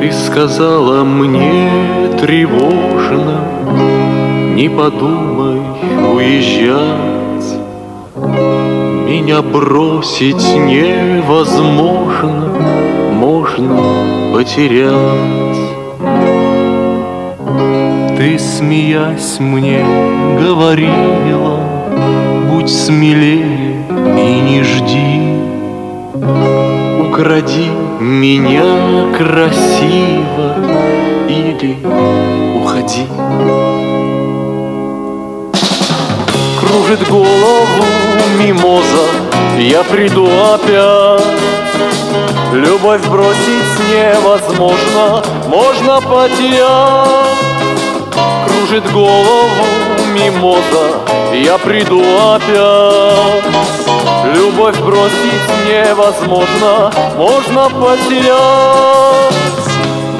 Ты сказала мне тревожно, Не подумай уезжать. Меня бросить невозможно, Можно потерять. Ты, смеясь, мне говорила, Будь смелее и не жди, Укради меня красиво или уходи. Кружит голову мимоза, я приду опять. Любовь бросить невозможно, можно потерять. Кружит голову мимоза, я приду опять. Любовь бросить невозможно, можно потерять.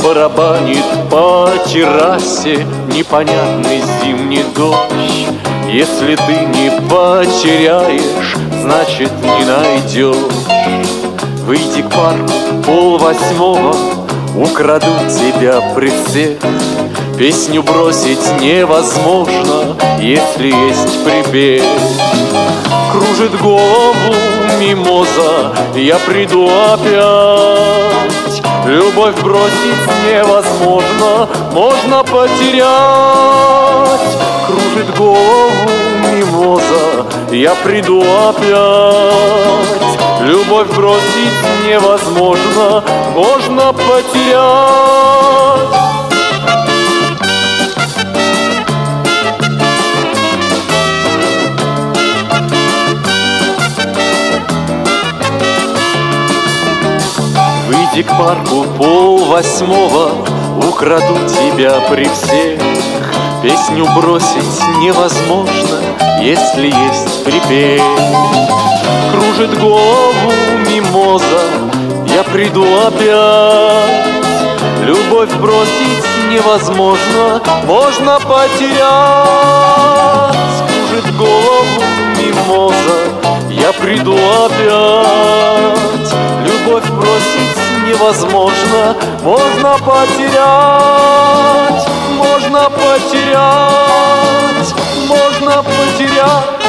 Барабанит по террасе непонятный зимний дождь. Если ты не потеряешь, значит не найдешь. Выйди к парку пол восьмого, украду тебя при всех. Песню бросить невозможно, если есть припев. Кружит голову мимоза, я приду опять. Любовь бросить невозможно, можно потерять. Кружит голову мимоза, я приду опять. Любовь бросить невозможно, можно потерять. Выйди к парку пол восьмого, Украду тебя при всех. Песню бросить невозможно, Если есть припев. Кружит голову мимоза, Я приду опять. Любовь бросить невозможно, Можно потерять. Кружит голову мимоза, Я приду опять. Любовь бросить невозможно, можно потерять, можно потерять, можно потерять.